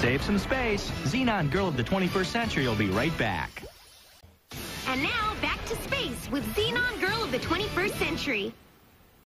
Save some space. Zenon Girl of the 21st Century will be right back. And now, back to space with Zenon Girl of the 21st Century.